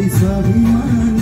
Vocês sabem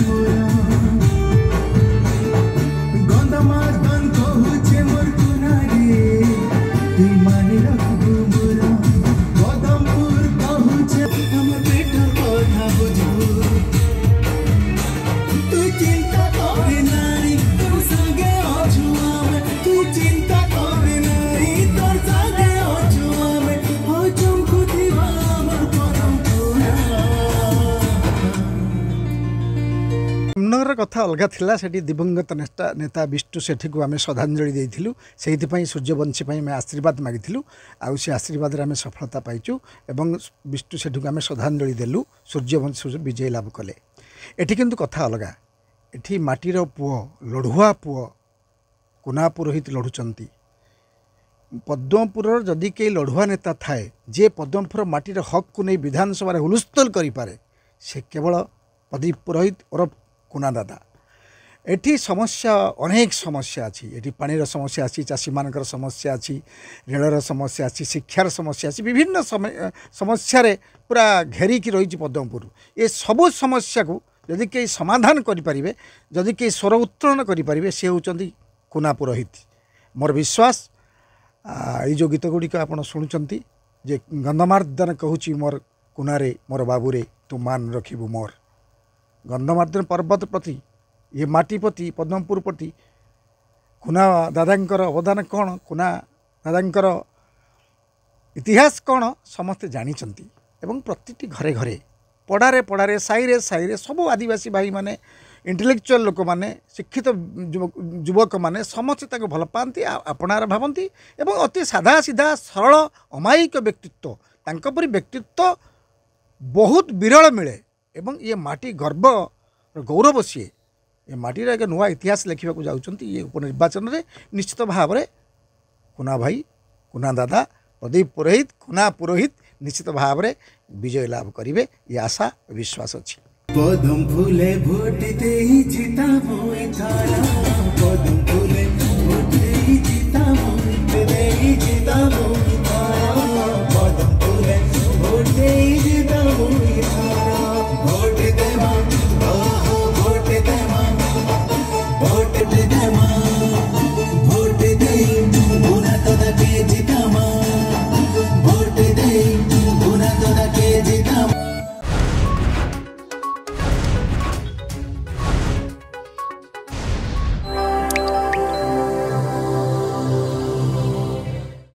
ଭଟନଗରର କଥା ଅଲଗା ଥିଲା ସେଠି ଦିବଙ୍ଗତ ନେତା ନେତା ବିଷ୍ଟୁ ସେଠିକୁ ଆମେ ଶ୍ରଦ୍ଧାଞ୍ଜଳି ଦେଇଥିଲୁ ସେଇଥିପାଇଁ ସୂର୍ଯ୍ୟବଂଶୀ ପାଇଁ ଆମେ ଆଶୀର୍ବାଦ ମାଗିଥିଲୁ ଆଉ ସେ ଆଶୀର୍ବାଦରେ ଆମେ ସଫଳତା ପାଇଛୁ ଏବଂ ବିଷ୍ଟୁ ସେଠିକୁ ଆମେ ଶ୍ରଦ୍ଧାଞ୍ଜଳି ଦେଲୁ ସୂର୍ଯ୍ୟବଂଶୀ ବିଜୟ ଲାଭ କଲେ ଏଠି କିନ୍ତୁ କଥା ଅଲଗା ଏଠି ମାଟିର ପୁଅ ଲଢ଼ୁଆ ପୁଅ କୁନା ପୁରୋହିତ ଲଢ଼ୁଛନ୍ତି ପଦ୍ମପୁରର ଯଦି କେହି ଲଢ଼ୁଆ ନେତା ଥାଏ ଯିଏ ପଦ୍ମପୁର ମାଟିର ହକ୍କୁ ନେଇ ବିଧାନସଭାରେ ହୁଲସ୍ତୁଲ କରିପାରେ ସେ କେବଳ ପ୍ରଦୀପ ପୁରୋହିତ ଓରଫ କୁନା ଦାଦା ଏଠି ସମସ୍ୟା ଅନେକ ସମସ୍ୟା ଅଛି ଏଠି ପାଣିର ସମସ୍ୟା ଅଛି ଚାଷୀମାନଙ୍କର ସମସ୍ୟା ଅଛି ରେଳର ସମସ୍ୟା ଅଛି ଶିକ୍ଷାର ସମସ୍ୟା ଅଛି ବିଭିନ୍ନ ସମସ୍ୟାରେ ପୁରା ଘେରିକି ରହିଛି ପଦ୍ମପୁର ଏସବୁ ସମସ୍ୟାକୁ ଯଦି କେହି ସମାଧାନ କରିପାରିବେ ଯଦି କେହି ସ୍ୱର ଉତ୍ତୋଳନ କରିପାରିବେ ସେ ହେଉଛନ୍ତି କୁନା ପୁରୋହିତ ମୋର ବିଶ୍ୱାସ ଏଇ ଯେଉଁ ଗୀତ ଗୁଡ଼ିକ ଆପଣ ଶୁଣୁଛନ୍ତି ଯେ ଗନ୍ଧମାର୍ଦ୍ଦନ କହୁଛି ମୋର କୁନାରେ ମୋର ବାବୁରେ ତୁ ମାନ ରଖିବୁ ମୋର ଗନ୍ଧମାର୍ଦ୍ଦନ ପର୍ବତ ପ୍ରତି ଏ ମାଟି ପ୍ରତି ପଦ୍ମପୁର ପ୍ରତି କୁନା ଦାଦାଙ୍କର ଅବଦାନ କ'ଣ କୁନା ଦାଦାଙ୍କର ଇତିହାସ କ'ଣ ସମସ୍ତେ ଜାଣିଛନ୍ତି ଏବଂ ପ୍ରତିଟି ଘରେ ଘରେ ପଡ଼ାରେ ପଡ଼ାରେ ସାହିରେ ସାହିରେ ସବୁ ଆଦିବାସୀ ଭାଇମାନେ ଇଣ୍ଟେଲେକ୍ଚୁଆଲ୍ ଲୋକମାନେ ଶିକ୍ଷିତ ଯୁବକମାନେ ସମସ୍ତେ ତାକୁ ଭଲ ପାଆନ୍ତି ଆପଣାର ଭାବନ୍ତି ଏବଂ ଅତି ସାଧା ସିଧା ସରଳ ଅମାୟିକ ବ୍ୟକ୍ତିତ୍ୱ ତାଙ୍କ ପରି ବ୍ୟକ୍ତିତ୍ୱ ବହୁତ ବିରଳ ମିଳେ ଏବଂ ଇଏ ମାଟି ଗର୍ବର ଗୌରବ ସିଏ ଏ ମାଟିରେ ଏକ ନୂଆ ଇତିହାସ ଲେଖିବାକୁ ଯାଉଛନ୍ତି ଇଏ ଉପନିର୍ବାଚନରେ ନିଶ୍ଚିତ ଭାବରେ କୁନା ଭାଇ କୁନା ଦାଦା ପ୍ରଦୀପ ପୁରୋହିତ କୁନା ପୁରୋହିତ ନିଶ୍ଚିତ ଭାବରେ ବିଜୟ ଲାଭ କରିବେ ଏ ଆଶା ବିଶ୍ୱାସ ଅଛି ପଦମ ଫୁଲେ ଭୋଟ ଦେଇ ଜିତା ମୁଁ ଏଥର ପଦମ ଫୁଲେ ଭୋଟ ଦେଇ ଜିତା ମୁଁ